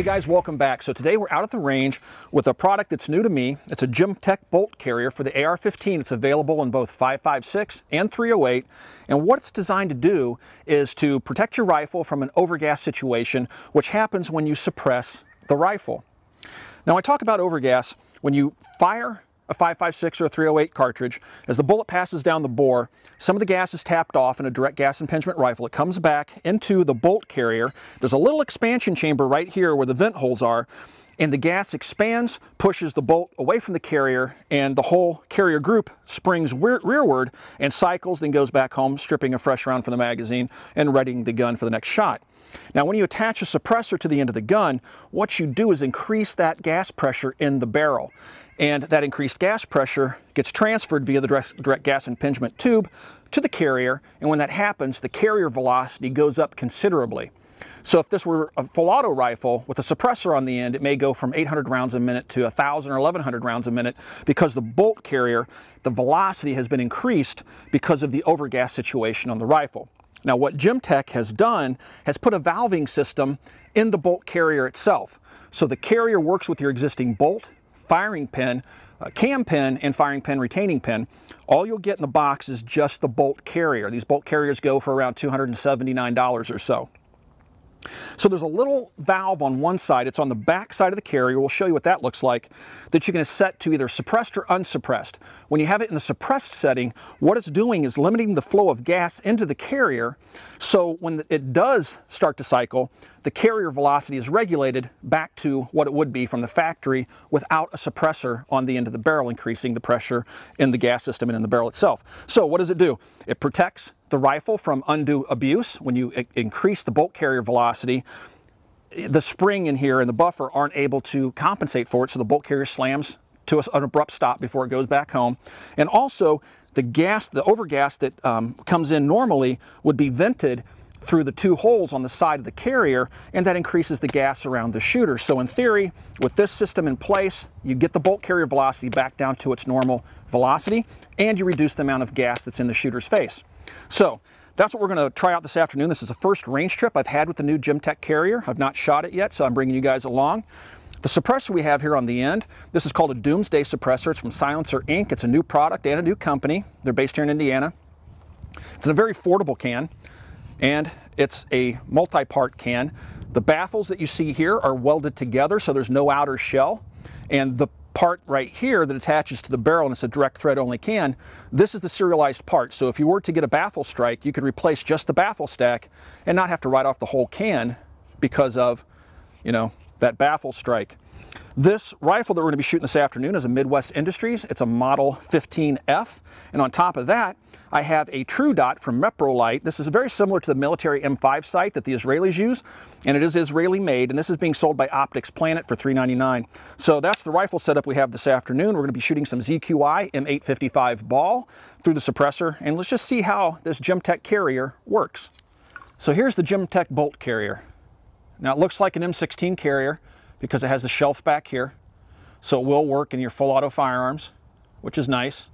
Hey guys, welcome back. So today we're out at the range with a product that's new to me. It's a Gemtech bolt carrier for the AR-15. It's available in both 5.56 and 308. And what it's designed to do is to protect your rifle from an overgas situation, which happens when you suppress the rifle. Now I talk about overgas when you fire a 5.56 or a 308 cartridge, as the bullet passes down the bore, some of the gas is tapped off in a direct gas impingement rifle. It comes back into the bolt carrier. There's a little expansion chamber right here where the vent holes are, and the gas expands, pushes the bolt away from the carrier, and the whole carrier group springs rearward and cycles, then goes back home, stripping a fresh round from the magazine and readying the gun for the next shot. Now, when you attach a suppressor to the end of the gun, what you do is increase that gas pressure in the barrel and that increased gas pressure gets transferred via the direct, direct, gas impingement tube to the carrier, and when that happens, the carrier velocity goes up considerably. So if this were a full auto rifle with a suppressor on the end, it may go from 800 rounds a minute to 1,000 or 1,100 rounds a minute because the bolt carrier, the velocity has been increased because of the overgas situation on the rifle. Now what Gemtech has done has put a valving system in the bolt carrier itself. So the carrier works with your existing bolt firing pin, uh, cam pin, and firing pin retaining pin. All you'll get in the box is just the bolt carrier. These bolt carriers go for around $279 or so. So there's a little valve on one side, it's on the back side of the carrier, we'll show you what that looks like, that you can set to either suppressed or unsuppressed. When you have it in the suppressed setting, what it's doing is limiting the flow of gas into the carrier, so when it does start to cycle, the carrier velocity is regulated back to what it would be from the factory without a suppressor on the end of the barrel, increasing the pressure in the gas system and in the barrel itself. So what does it do? It protects the rifle from undue abuse. When you increase the bolt carrier velocity, the spring in here and the buffer aren't able to compensate for it, so the bolt carrier slams to an abrupt stop before it goes back home. And also, the gas, the overgas that um, comes in normally would be vented through the two holes on the side of the carrier, and that increases the gas around the shooter. So in theory, with this system in place, you get the bolt carrier velocity back down to its normal velocity, and you reduce the amount of gas that's in the shooter's face. So that's what we're going to try out this afternoon. This is the first range trip I've had with the new Gemtech carrier. I've not shot it yet, so I'm bringing you guys along. The suppressor we have here on the end, this is called a Doomsday suppressor. It's from Silencer Inc. It's a new product and a new company. They're based here in Indiana. It's in a very affordable can, and it's a multi-part can. The baffles that you see here are welded together, so there's no outer shell. And the part right here that attaches to the barrel and it's a direct thread only can, this is the serialized part. So if you were to get a baffle strike, you could replace just the baffle stack and not have to write off the whole can because of, you know, that baffle strike. This rifle that we're going to be shooting this afternoon is a Midwest Industries. It's a Model 15F. And on top of that, I have a Tru-Dot from Meprolight. This is very similar to the military M5 sight that the Israelis use, and it is Israeli made, and this is being sold by Optics Planet for $3.99. So that's the rifle setup we have this afternoon. We're going to be shooting some ZQI M855 ball through the suppressor, and let's just see how this Gemtech carrier works. So here's the Gemtech bolt carrier. Now it looks like an M16 carrier because it has the shelf back here, so it will work in your full auto firearms, which is nice.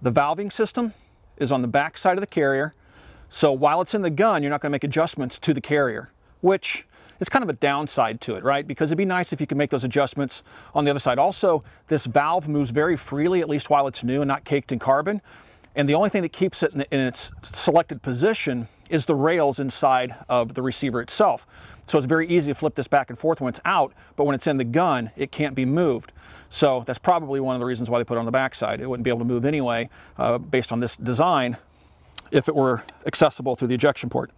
The valving system is on the back side of the carrier. So while it's in the gun, you're not going to make adjustments to the carrier, which is kind of a downside to it, right? Because it'd be nice if you could make those adjustments on the other side. Also, this valve moves very freely, at least while it's new and not caked in carbon. And the only thing that keeps it in its selected position is the rails inside of the receiver itself. So it's very easy to flip this back and forth when it's out, but when it's in the gun, it can't be moved. So that's probably one of the reasons why they put it on the backside. It wouldn't be able to move anyway uh, based on this design if it were accessible through the ejection port.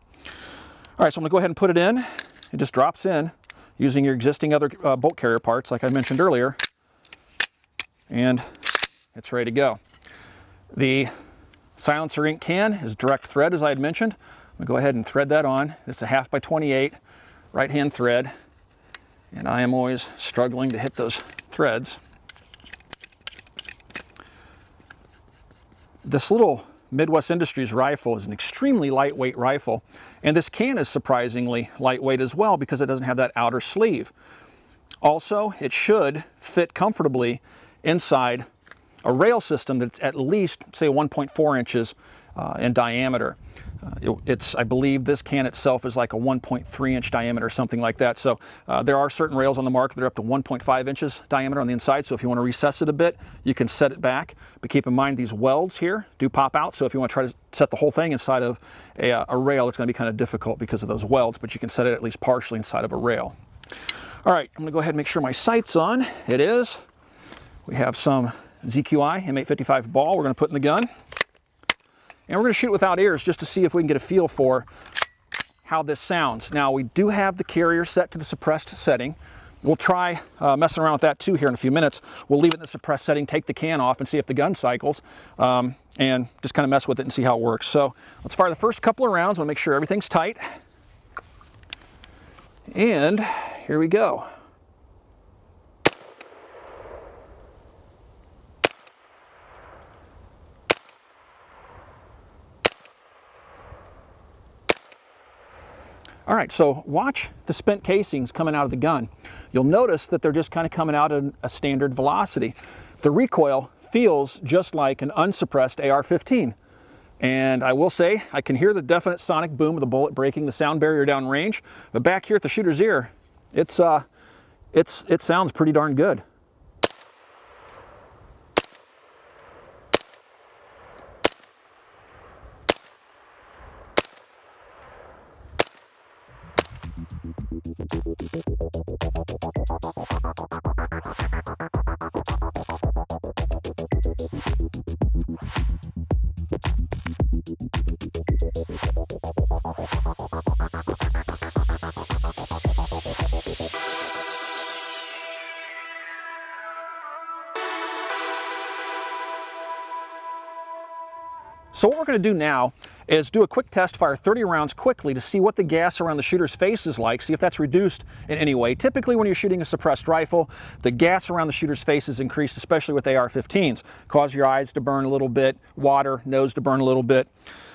All right, so I'm gonna go ahead and put it in. It just drops in using your existing other uh, bolt carrier parts like I mentioned earlier. And it's ready to go. The Silencer Inc can is direct thread as I had mentioned. I'm gonna go ahead and thread that on. It's a half by 28 right hand thread and I am always struggling to hit those threads. This little Midwest Industries rifle is an extremely lightweight rifle, and this can is surprisingly lightweight as well because it doesn't have that outer sleeve. Also, it should fit comfortably inside a rail system that's at least, say, 1.4 inches uh, in diameter. Uh, it, it's, I believe this can itself is like a 1.3 inch diameter, or something like that. So uh, there are certain rails on the market that are up to 1.5 inches diameter on the inside. So if you want to recess it a bit, you can set it back. But keep in mind these welds here do pop out. So if you want to try to set the whole thing inside of a, uh, a rail, it's going to be kind of difficult because of those welds, but you can set it at least partially inside of a rail. All right, I'm going to go ahead and make sure my sight's on. It is. We have some ZQI M855 ball we're going to put in the gun. And we're to shoot without ears just to see if we can get a feel for how this sounds. Now we do have the carrier set to the suppressed setting. We'll try uh, messing around with that too here in a few minutes. We'll leave it in the suppressed setting, take the can off and see if the gun cycles um, and just kind of mess with it and see how it works. So let's fire the first couple of rounds. We'll make sure everything's tight. And here we go. All right, so watch the spent casings coming out of the gun. You'll notice that they're just kind of coming out at a standard velocity. The recoil feels just like an unsuppressed AR-15. And I will say, I can hear the definite sonic boom of the bullet breaking the sound barrier down range, but back here at the shooter's ear, it's, uh, it's, it sounds pretty darn good. Thank you. So what we're going to do now is do a quick test, fire 30 rounds quickly to see what the gas around the shooter's face is like, see if that's reduced in any way. Typically when you're shooting a suppressed rifle, the gas around the shooter's face is increased, especially with AR-15s. Cause your eyes to burn a little bit, water, nose to burn a little bit.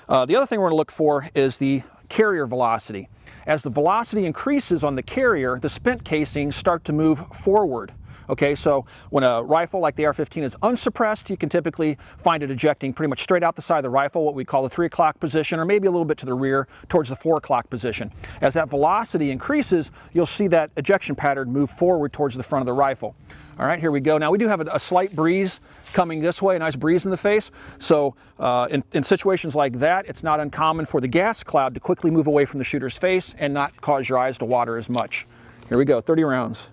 Uh, the other thing we're going to look for is the carrier velocity. As the velocity increases on the carrier, the spent casings start to move forward. Okay, so when a rifle like the AR-15 is unsuppressed, you can typically find it ejecting pretty much straight out the side of the rifle, what we call the 3 o'clock position, or maybe a little bit to the rear towards the 4 o'clock position. As that velocity increases, you'll see that ejection pattern move forward towards the front of the rifle. All right, here we go. Now we do have a, a slight breeze coming this way, a nice breeze in the face. So uh, in, in situations like that, it's not uncommon for the gas cloud to quickly move away from the shooter's face and not cause your eyes to water as much. Here we go, 30 rounds.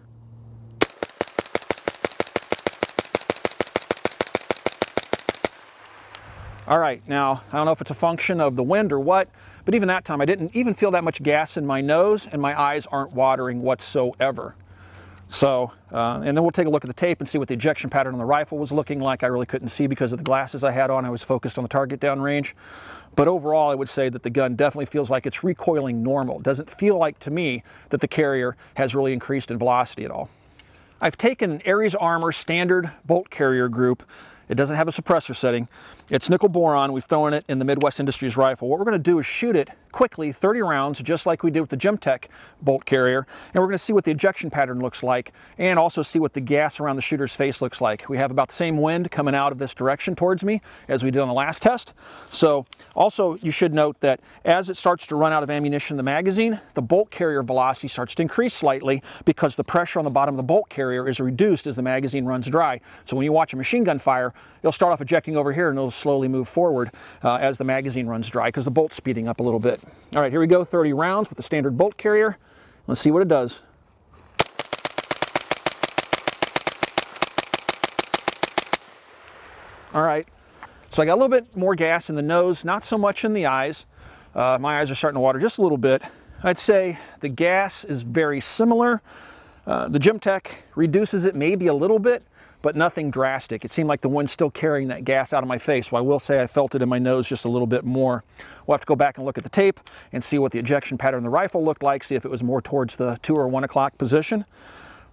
All right, now, I don't know if it's a function of the wind or what, but even that time I didn't even feel that much gas in my nose and my eyes aren't watering whatsoever. So, uh, and then we'll take a look at the tape and see what the ejection pattern on the rifle was looking like. I really couldn't see because of the glasses I had on. I was focused on the target downrange. But overall, I would say that the gun definitely feels like it's recoiling normal. It doesn't feel like to me that the carrier has really increased in velocity at all. I've taken an Ares Armor standard bolt carrier group it doesn't have a suppressor setting. It's nickel boron. We've thrown it in the Midwest Industries rifle. What we're going to do is shoot it quickly, 30 rounds, just like we did with the Gemtech bolt carrier. And we're going to see what the ejection pattern looks like and also see what the gas around the shooter's face looks like. We have about the same wind coming out of this direction towards me as we did on the last test. So also you should note that as it starts to run out of ammunition in the magazine, the bolt carrier velocity starts to increase slightly because the pressure on the bottom of the bolt carrier is reduced as the magazine runs dry. So when you watch a machine gun fire, you'll start off ejecting over here and it'll slowly move forward uh, as the magazine runs dry because the bolt's speeding up a little bit. All right, here we go, 30 rounds with the standard bolt carrier. Let's see what it does. All right, so I got a little bit more gas in the nose, not so much in the eyes. Uh, my eyes are starting to water just a little bit. I'd say the gas is very similar. Uh, the Gemtech reduces it maybe a little bit, but nothing drastic. It seemed like the wind's still carrying that gas out of my face. So I will say I felt it in my nose just a little bit more. We'll have to go back and look at the tape and see what the ejection pattern of the rifle looked like, see if it was more towards the two or one o'clock position.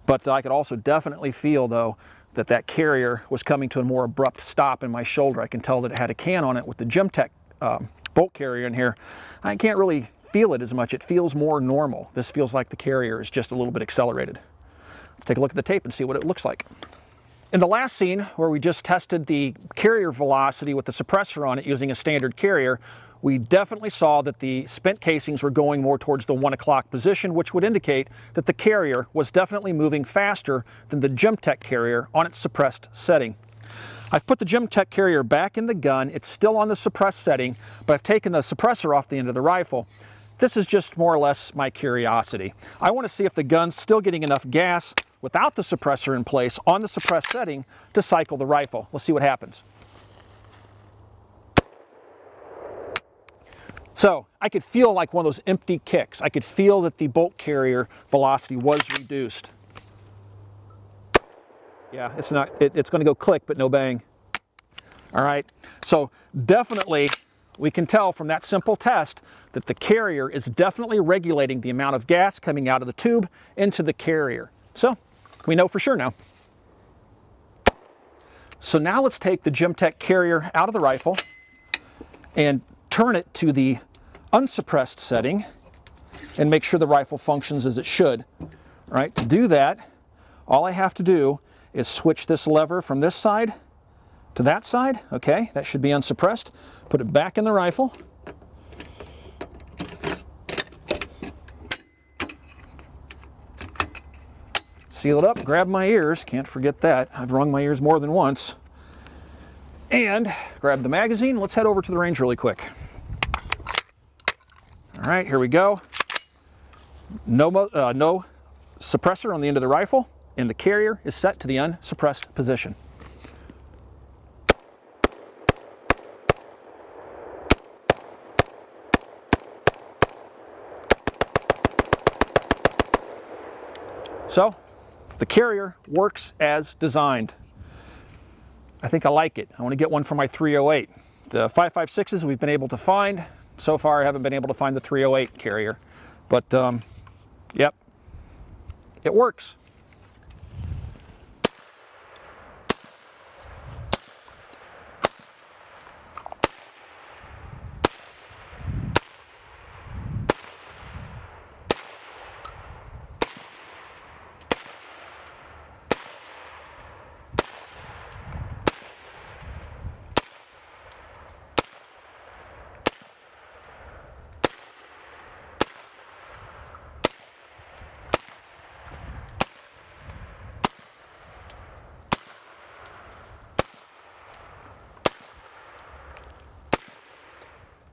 But I could also definitely feel though that that carrier was coming to a more abrupt stop in my shoulder. I can tell that it had a can on it with the Gemtech um, bolt carrier in here. I can't really feel it as much. It feels more normal. This feels like the carrier is just a little bit accelerated. Let's take a look at the tape and see what it looks like. In the last scene, where we just tested the carrier velocity with the suppressor on it using a standard carrier, we definitely saw that the spent casings were going more towards the one o'clock position, which would indicate that the carrier was definitely moving faster than the Gemtech carrier on its suppressed setting. I've put the Gemtech carrier back in the gun. It's still on the suppressed setting, but I've taken the suppressor off the end of the rifle. This is just more or less my curiosity. I want to see if the gun's still getting enough gas without the suppressor in place on the suppressed setting to cycle the rifle. Let's see what happens. So I could feel like one of those empty kicks. I could feel that the bolt carrier velocity was reduced. Yeah, it's not, it, it's gonna go click, but no bang. All right, so definitely we can tell from that simple test that the carrier is definitely regulating the amount of gas coming out of the tube into the carrier. So we know for sure now. So now let's take the Gemtech carrier out of the rifle and turn it to the unsuppressed setting and make sure the rifle functions as it should. All right, to do that, all I have to do is switch this lever from this side to that side. Okay, that should be unsuppressed. Put it back in the rifle. Seal it up, grab my ears, can't forget that. I've wrung my ears more than once. And grab the magazine. Let's head over to the range really quick. All right, here we go. No, uh, no suppressor on the end of the rifle, and the carrier is set to the unsuppressed position. So, the carrier works as designed. I think I like it. I want to get one for my 308. The 556s we've been able to find so far I haven't been able to find the 308 carrier, but um, yep, it works.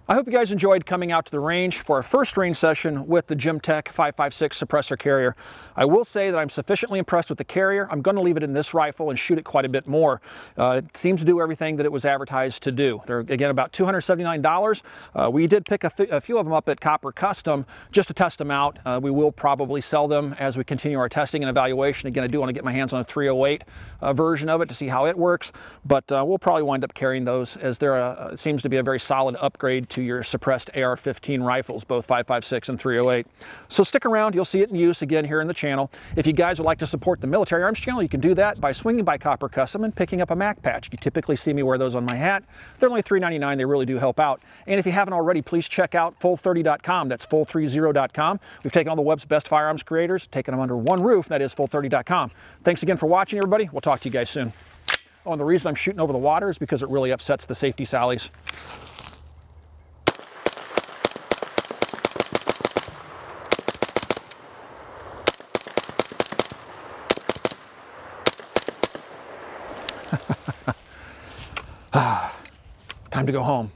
I hope you guys enjoyed coming out to the range for our first range session with the Gemtech 556 suppressor carrier. I will say that I'm sufficiently impressed with the carrier. I'm going to leave it in this rifle and shoot it quite a bit more. Uh, it seems to do everything that it was advertised to do. They're, again, about $279. Uh, we did pick a, few of them up at Copper Custom just to test them out. Uh, we will probably sell them as we continue our testing and evaluation. Again, I do want to get my hands on a 308 uh, version of it to see how it works, but uh, we'll probably wind up carrying those as there seems to be a very solid upgrade to your suppressed AR-15 rifles, both 5.56 and 308. So stick around, you'll see it in use again here in the channel. If you guys would like to support the Military Arms channel, you can do that by swinging by Copper Custom and picking up a Mac patch. You typically see me wear those on my hat. They're only $3.99, they really do help out. And if you haven't already, please check out full30.com. That's full30.com. We've taken all the web's best firearms creators, taken them under one roof, that is full30.com. Thanks again for watching, everybody. We'll talk to you guys soon. Oh, and the reason I'm shooting over the water is because it really upsets the safety sallies. Time to go home.